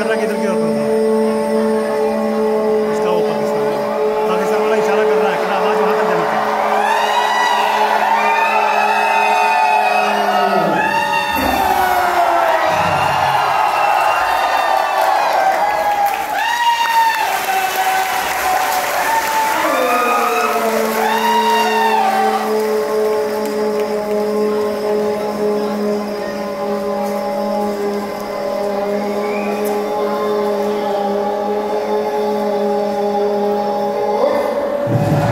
agarran y Amen.